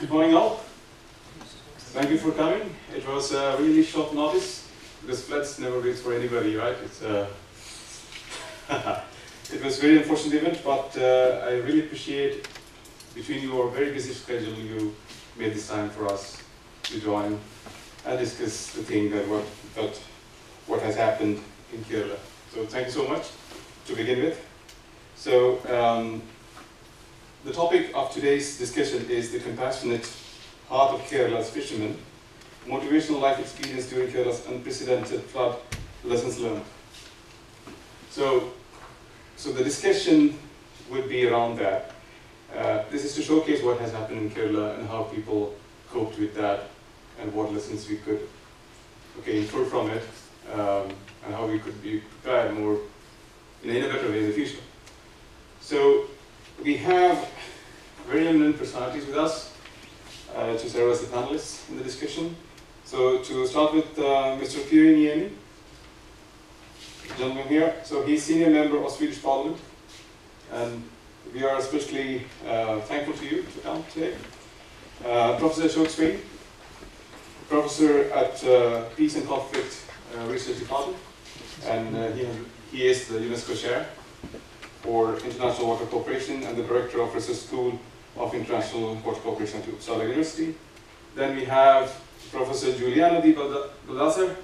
Good morning all. Thank you for coming. It was a really short notice because flats never waits for anybody, right? It's uh, it was a very unfortunate event, but uh, I really appreciate between your very busy schedule you made this time for us to join and discuss the thing that what that what has happened in Kerala. So thank you so much to begin with. So um, the topic of today's discussion is the compassionate heart of Kerala's fishermen, motivational life experience during Kerala's unprecedented flood, lessons learned. So, so the discussion would be around that. Uh, this is to showcase what has happened in Kerala and how people coped with that and what lessons we could okay, infer from it um, and how we could be prepared more in a better way in the future. So we have very eminent personalities with us uh, to serve as the panelists in the discussion. So to start with uh, Mr. Pyry Niemi, gentleman here. So he's senior member of Swedish Parliament, and we are especially uh, thankful to you to come today. Uh, Professor Swain, professor at uh, Peace and Conflict uh, Research Department, and he, he is the UNESCO chair for International Water Cooperation and the director of Research School of International Water Cooperation at Uppsala University. Then we have Professor Giuliano Di Baldassarre.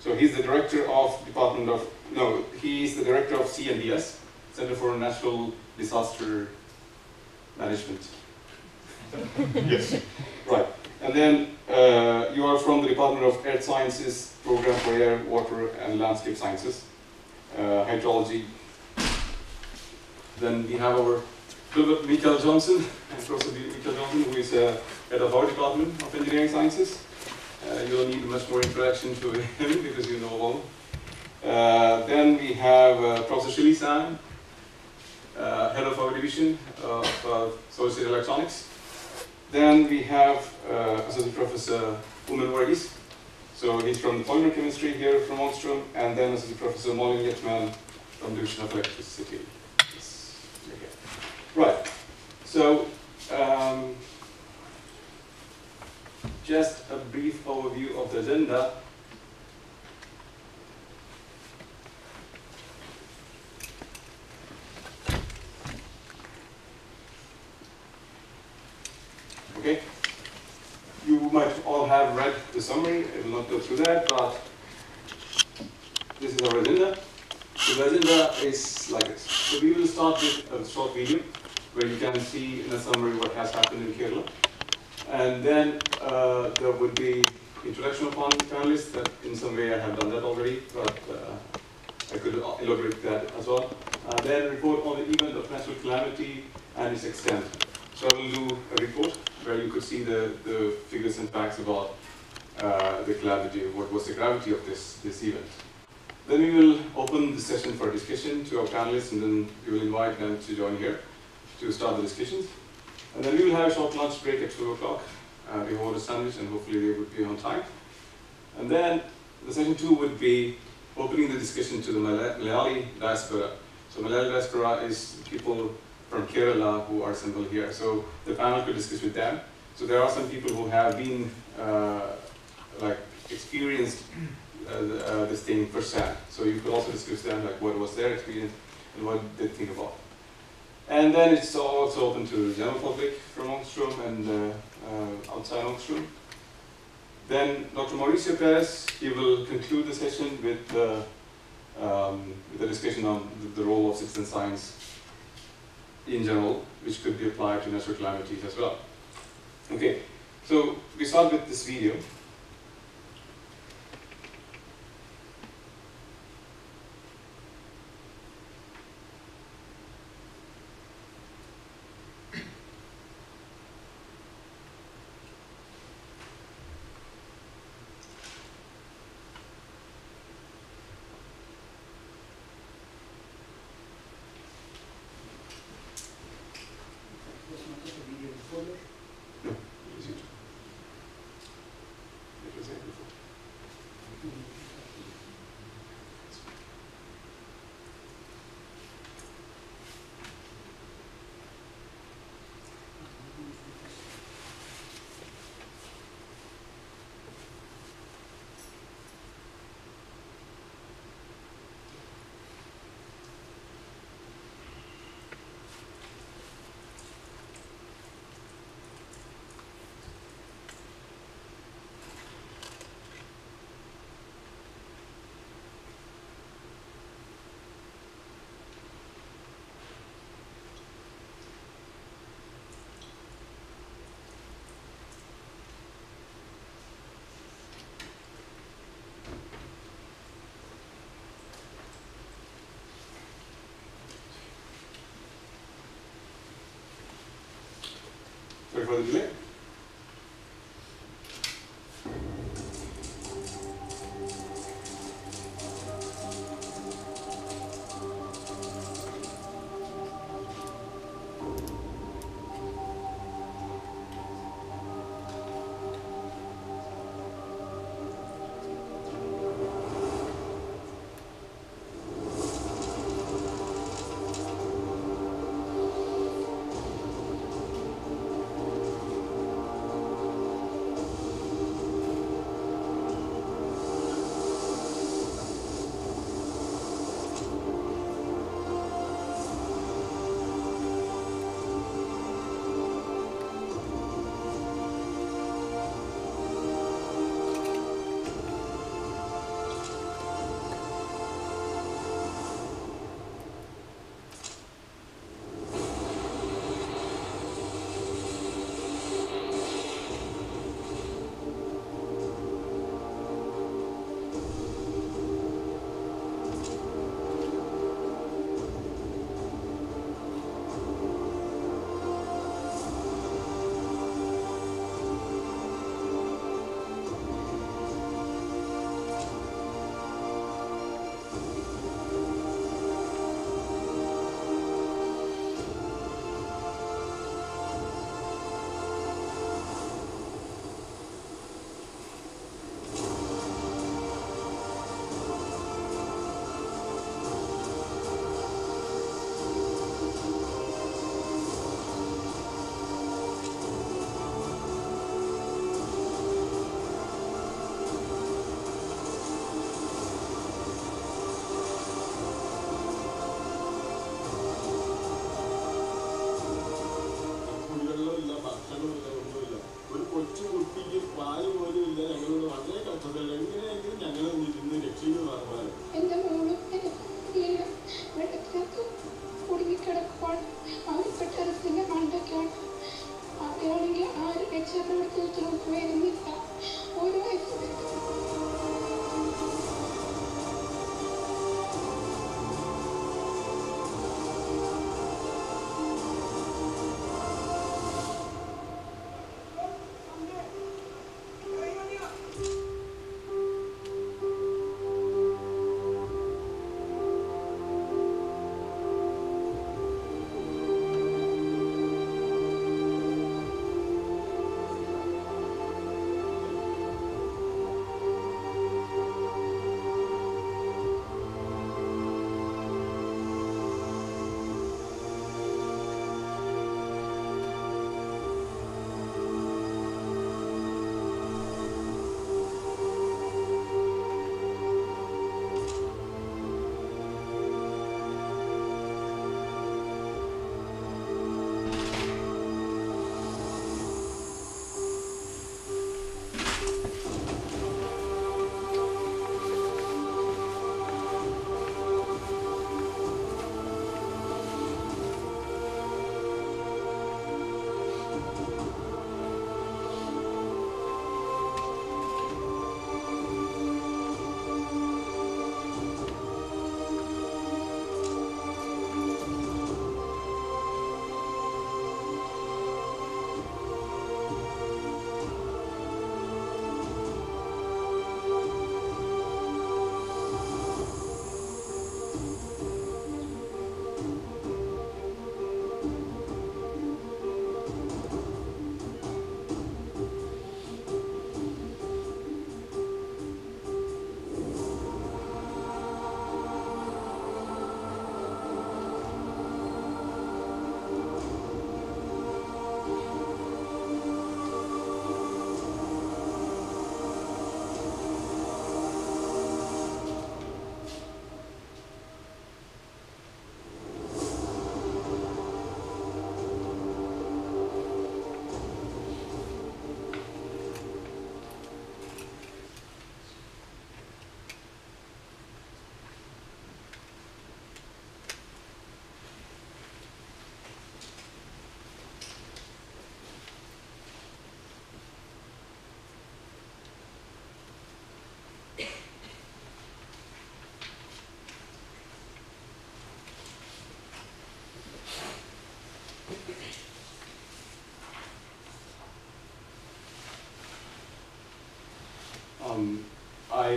So he's the director of Department of, no, he's the director of CNDS, Center for Natural Disaster Management. yes, right. And then uh, you are from the Department of Earth Sciences Program for Air, Water and Landscape Sciences, uh, Hydrology. Then we have our Mikael Johnson, Professor Michael Johnson, who is uh, head of our Department of Engineering Sciences. Uh, you don't need much more introduction to him because you know all. Uh, then we have uh, Professor Shi-Li Zhang, head of our division of solid electronics. Then we have Associate Professor Oommen Varghese. So he's from the polymer chemistry here from Ångström, and then Associate Professor Malin Göteman from Division of Electricity. Right. So um, just a brief overview of the agenda. Okay. You might all have read the summary. I will not go through that, but this is our agenda. So the agenda is like this. So we will start with a short video where you can see in a summary what has happened in Kerala. And then uh, there would be introduction of panelists that in some way I have done that already, but uh, I could elaborate that as well. And then report on the event of natural calamity and its extent. So I will do a report where you could see the, the figures and facts about uh, the calamity, what was the gravity of this, this event. Then we will open the session for discussion to our panelists and then we will invite them to join here to start the discussions. And then we will have a short lunch break at 2 o'clock. Uh, we will order a sandwich and hopefully they would be on time. And then the session two would be opening the discussion to the Malayali diaspora. So Malayali diaspora is people from Kerala who are assembled here. So the panel could discuss with them. So there are some people who have been uh, like experienced uh, uh, this thing firsthand. So you could also discuss them like what was their experience and what they think about. And then it's also open to the general public from Ångström and uh, uh, outside Ångström. Then Dr. Mauricio Perez, he will conclude the session with, uh, um, with a discussion on the, the, role of citizen science in general, which could be applied to natural calamities as well. Okay, so we start with this video. Quer fazer de ler?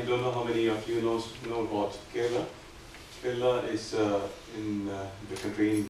Don't know how many of you knows, know about Kerala. Kerala is uh, in uh, the country